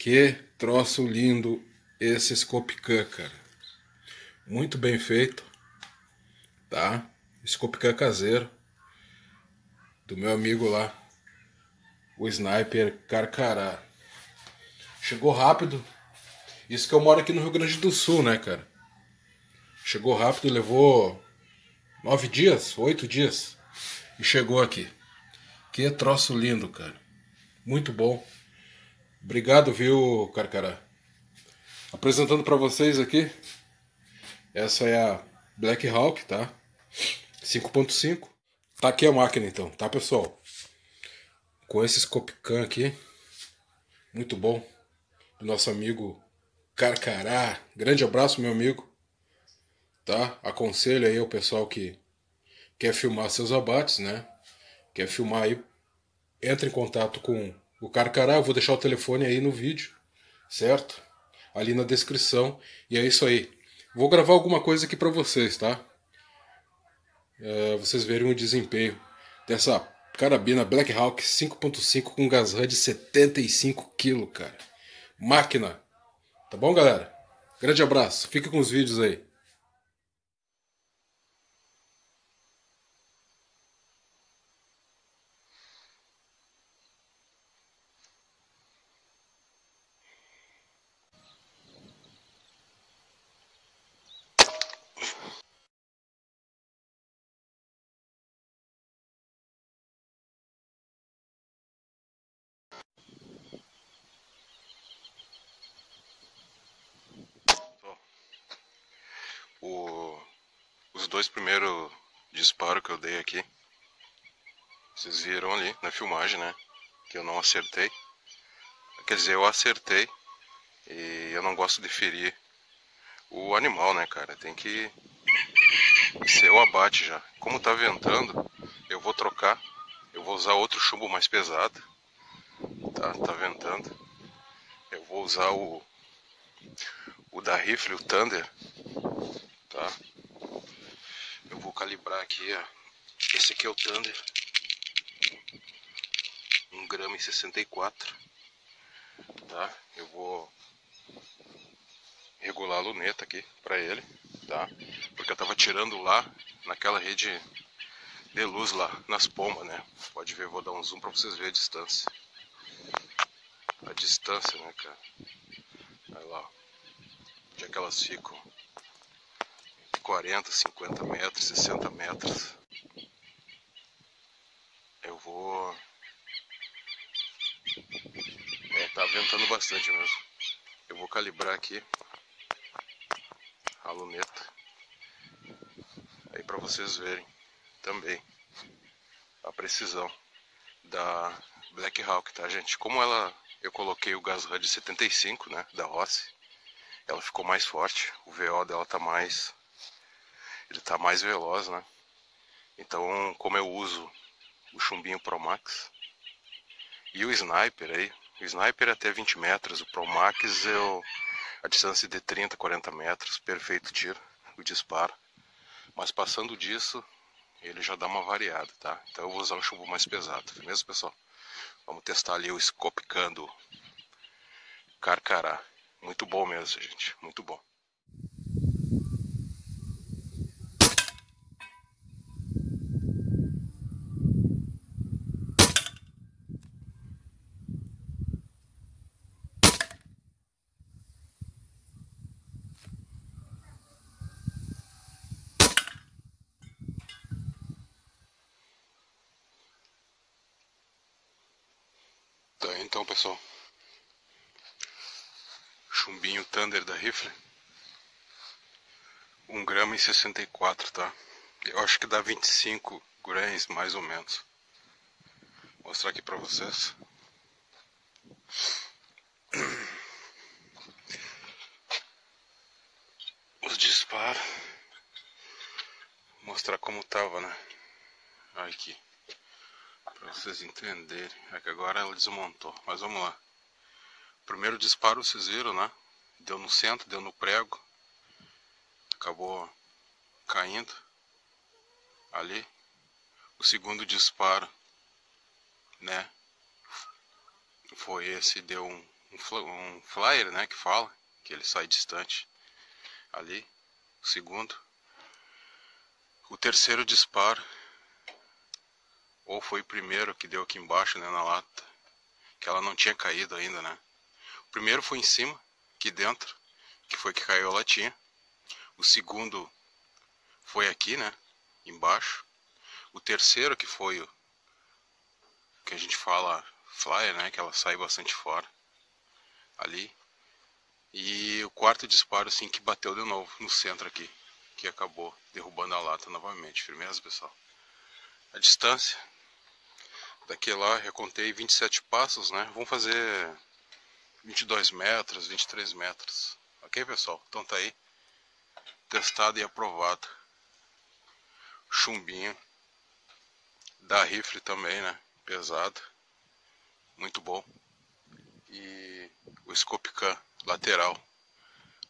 Que troço lindo esse Scopican, cara. Muito bem feito, tá? Scopican caseiro. Do meu amigo lá, o Sniper Carcará. Chegou rápido. Isso que eu moro aqui no Rio Grande do Sul, né, cara? Chegou rápido, levou nove dias, oito dias. E chegou aqui. Que troço lindo, cara. Muito bom. Obrigado, viu, Carcará? Apresentando para vocês aqui. Essa é a Black Hawk, tá? 5.5. Tá aqui a máquina então, tá, pessoal? Com esse Scopcan aqui. Muito bom. Do nosso amigo Carcará. Grande abraço, meu amigo. Tá? Aconselho aí ao pessoal que quer filmar seus abates, né? Quer filmar aí, entre em contato com o Carcará. Eu vou deixar o telefone aí no vídeo, certo? Ali na descrição. E é isso aí. Vou gravar alguma coisa aqui para vocês, tá? É, vocês verem o desempenho dessa carabina Black Hawk 5.5 com gás de 75 kg, cara. Máquina. Tá bom, galera? Grande abraço. Fica com os vídeos aí. o, os dois primeiros disparos que eu dei aqui. Vocês viram ali na filmagem, né? Que eu não acertei. Quer dizer, eu acertei e eu não gosto de ferir o animal, né, cara? Tem que ser o abate já. Como tá ventando, eu vou trocar. Eu vou usar outro chumbo mais pesado. Tá, tá ventando. Eu vou usar o, o da rifle, o Thunder tá? Eu vou calibrar aqui, ó. Esse aqui é o Thunder. 1 grama e 64, tá? Eu vou regular a luneta aqui para ele, tá? Porque eu tava tirando lá naquela rede de luz lá nas pombas, né? Pode ver, vou dar um zoom para vocês verem a distância. A distância, né, cara? Olha lá, onde é que elas ficam. 40, 50 metros, 60 metros. Eu vou. É, tá ventando bastante mesmo. Eu vou calibrar aqui a luneta. Aí para vocês verem também a precisão da Black Hawk, tá gente? Como ela eu coloquei o gás HUD 75, né, da Rossi, ela ficou mais forte, o VO dela tá mais ele está mais veloz, né? Então, como eu uso o chumbinho Pro Max e o Sniper aí, o Sniper é até 20 metros, o Pro Max eu a distância de 30, 40 metros, perfeito tiro, o disparo. Mas passando disso, ele já dá uma variada, tá? Então eu vou usar um chumbo mais pesado, beleza, pessoal? Vamos testar ali o Scopicando Carcará. Muito bom mesmo, gente, muito bom. Tá, então pessoal. Chumbinho Thunder da rifle. 1 grama e 64, tá? Eu acho que dá 25 grains mais ou menos. Vou mostrar aqui pra vocês. Os disparos. Vou mostrar como tava, né? Aqui. Pra vocês entenderem. É que agora ela desmontou. Mas vamos lá. Primeiro disparo vocês viram, né? Deu no centro, deu no prego. Acabou caindo. Ali. O segundo disparo, né? Foi esse, deu um, um flyer, né, que fala, que ele sai distante ali, o segundo. O terceiro disparo, ou foi o primeiro que deu aqui embaixo, né, na lata, que ela não tinha caído ainda, né. O primeiro foi em cima, aqui dentro, que foi que caiu a latinha. O segundo foi aqui, né, embaixo. O terceiro que foi o que a gente fala flyer, né, que ela sai bastante fora ali. E o quarto disparo assim que bateu de novo no centro aqui, que acabou derrubando a lata novamente. Firmeza, pessoal? A distância daqui lá, já contei 27 passos, né? Vamos fazer 22 metros, 23 metros. Ok, pessoal? Então tá aí. Testado e aprovado. Chumbinho. Da rifle também, né? Pesado. Muito bom. E o Scope lateral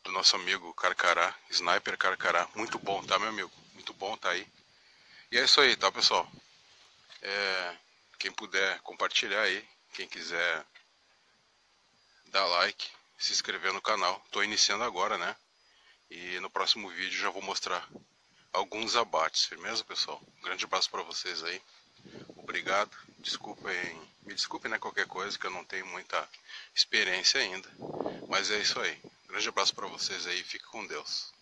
do nosso amigo Carcará, Sniper Carcará. Muito bom, tá, meu amigo? Muito bom, tá aí. E é isso aí, tá, pessoal? É, quem puder compartilhar aí, quem quiser dar like, se inscrever no canal. Tô iniciando agora, né? E no próximo vídeo já vou mostrar alguns abates, firmeza, pessoal? Um grande abraço para vocês aí. Obrigado. Desculpem, me desculpem né, qualquer coisa que eu não tenho muita experiência ainda. Mas é isso aí. Um grande abraço para vocês aí. Fique com Deus.